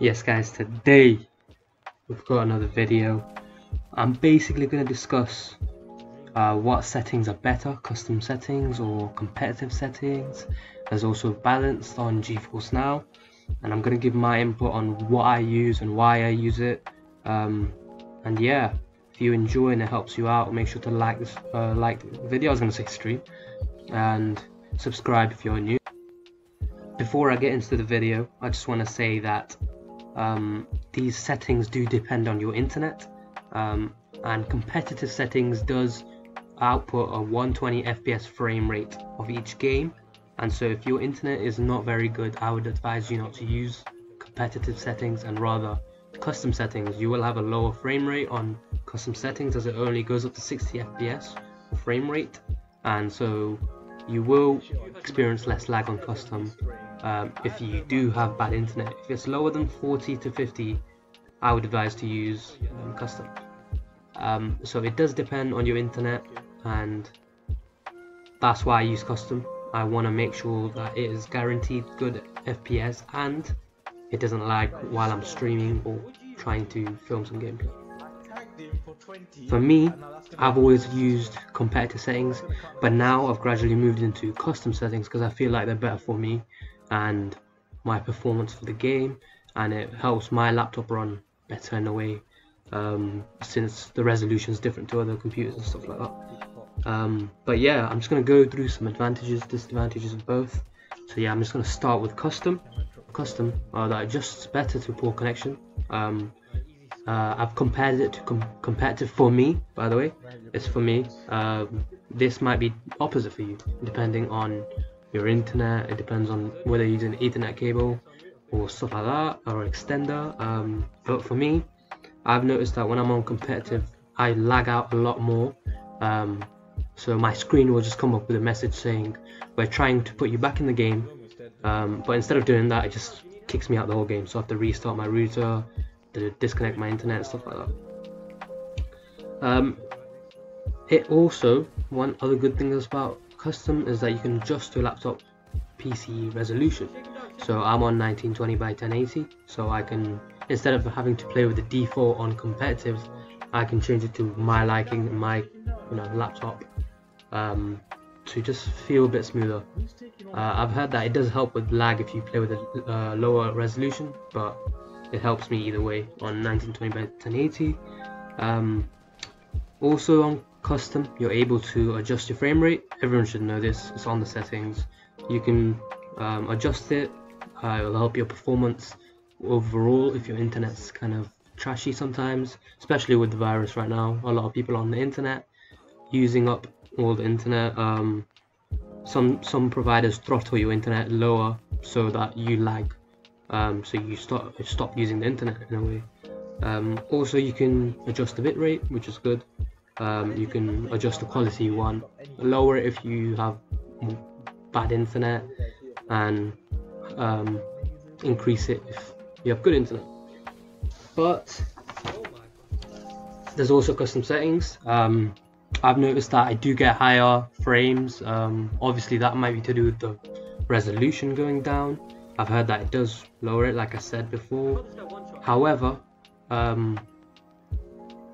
Yes guys, today we've got another video. I'm basically going to discuss uh, what settings are better, custom settings or competitive settings. There's also balanced on GeForce Now and I'm going to give my input on what I use and why I use it. Um, and yeah, if you enjoy and it helps you out, make sure to like this, uh, like video, I was going to say stream, and subscribe if you're new. Before I get into the video, I just want to say that um, these settings do depend on your internet. Um, and competitive settings does output a 120 fps frame rate of each game. And so if your internet is not very good I would advise you not to use competitive settings and rather custom settings. You will have a lower frame rate on custom settings as it only goes up to 60 fps frame rate. And so you will experience less lag on custom um, if you do have bad internet. If it's lower than 40 to 50, I would advise to use um, custom. Um, so it does depend on your internet and that's why I use custom. I want to make sure that it is guaranteed good FPS and it doesn't lag while I'm streaming or trying to film some gameplay. For me, I've always used competitor settings, but now I've gradually moved into custom settings because I feel like they're better for me and my performance for the game and it helps my laptop run better in a way um, since the resolution is different to other computers and stuff like that. Um, but yeah, I'm just going to go through some advantages, disadvantages of both. So yeah, I'm just going to start with custom. Custom uh, that adjusts better to poor connection. Um, uh, I've compared it to com competitive for me, by the way. It's for me. Um, this might be opposite for you, depending on your internet. It depends on whether you're using an Ethernet cable or stuff like that or extender. Um, but for me, I've noticed that when I'm on competitive, I lag out a lot more. Um, so my screen will just come up with a message saying we're trying to put you back in the game. Um, but instead of doing that, it just kicks me out the whole game. So I have to restart my router, to disconnect my internet, stuff like that. Um, it also one other good thing is about custom is that you can adjust your laptop PC resolution. So I'm on 1920 by 1080, so I can instead of having to play with the default on competitive, I can change it to my liking, my you know laptop, um, to just feel a bit smoother. Uh, I've heard that it does help with lag if you play with a uh, lower resolution, but it helps me either way on 1920 by 1080. Um, also on custom you're able to adjust your frame rate. Everyone should know this it's on the settings. You can um, adjust it uh, it'll help your performance. Overall if your internet's kind of trashy sometimes especially with the virus right now a lot of people on the internet using up all the internet um, some some providers throttle your internet lower so that you lag um, so you stop stop using the internet in a way. Um, also you can adjust the bitrate which is good um, you can adjust the quality you want. Lower it if you have bad internet and um, increase it if you have good internet. But there's also custom settings. Um, I've noticed that I do get higher frames. Um, obviously that might be to do with the resolution going down. I've heard that it does lower it like I said before. However um,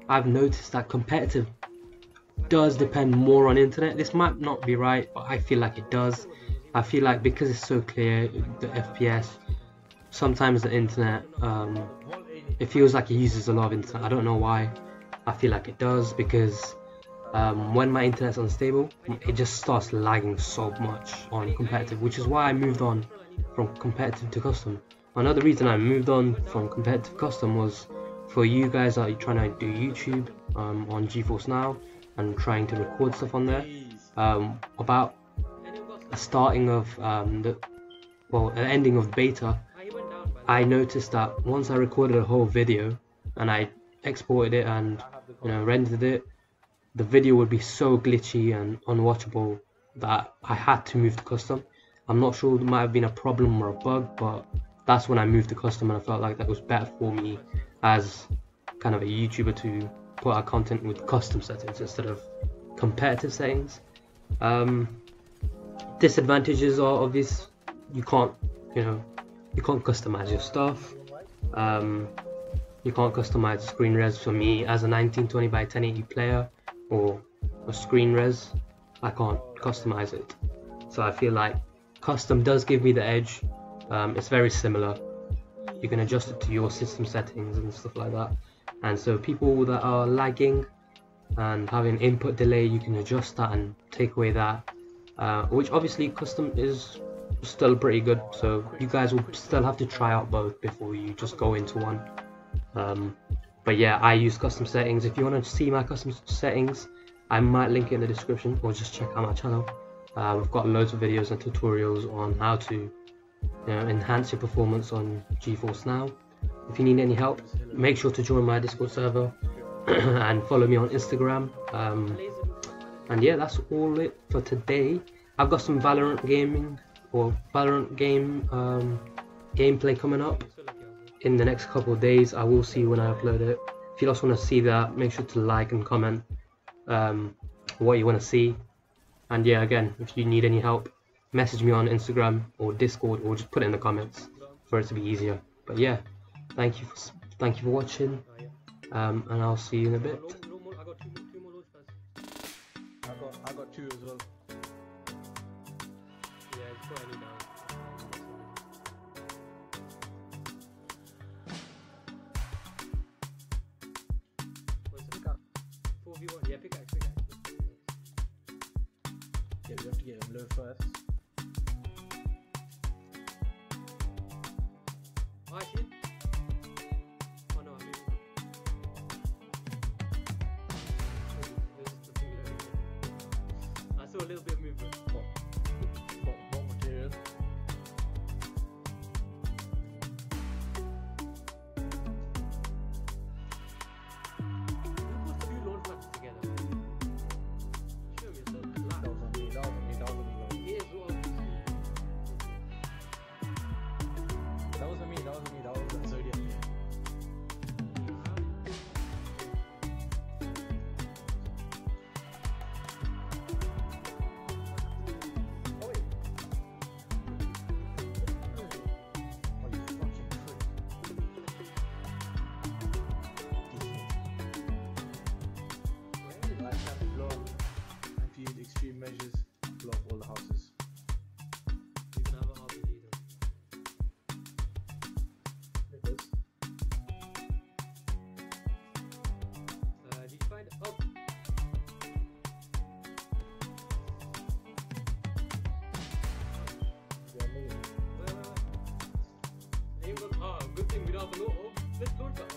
I've noticed that competitive does depend more on internet. This might not be right, but I feel like it does. I feel like because it's so clear, the FPS, sometimes the internet, um, it feels like it uses a lot of internet. I don't know why. I feel like it does because um, when my internet's unstable, it just starts lagging so much on competitive, which is why I moved on from competitive to custom. Another reason I moved on from competitive custom was for you guys that are trying to do YouTube um, on GeForce Now and trying to record stuff on there. Um, about the starting of um, the well, the ending of beta, I noticed that once I recorded a whole video and I exported it and you know rendered it, the video would be so glitchy and unwatchable that I had to move to custom. I'm not sure there might have been a problem or a bug, but that's when I moved to custom and I felt like that was better for me as kind of a YouTuber to put our content with custom settings instead of competitive settings. Um, disadvantages are obvious. You can't, you know, you can't customize your stuff. Um, you can't customize screen res for me as a 1920 by 1080 player or a screen res. I can't customize it. So I feel like custom does give me the edge. Um, it's very similar. You can adjust it to your system settings and stuff like that. And so people that are lagging and having input delay, you can adjust that and take away that. Uh, which obviously custom is still pretty good. So you guys will still have to try out both before you just go into one. Um, but yeah, I use custom settings. If you want to see my custom settings, I might link it in the description or just check out my channel. Uh, we've got loads of videos and tutorials on how to know, enhance your performance on GeForce Now. If you need any help, make sure to join my Discord server and follow me on Instagram. Um, and yeah, that's all it for today. I've got some Valorant gaming or Valorant game um, gameplay coming up in the next couple of days. I will see you when I upload it. If you also want to see that, make sure to like and comment um, what you want to see. And yeah, again, if you need any help, message me on Instagram or Discord, or just put it in the comments for it to be easier. But yeah, thank you, for, thank you for watching, um, and I'll see you in a bit. Yeah, pickaxe, pickaxe. Yeah, we have to get them low first. A little bit of Oh, good thing we don't have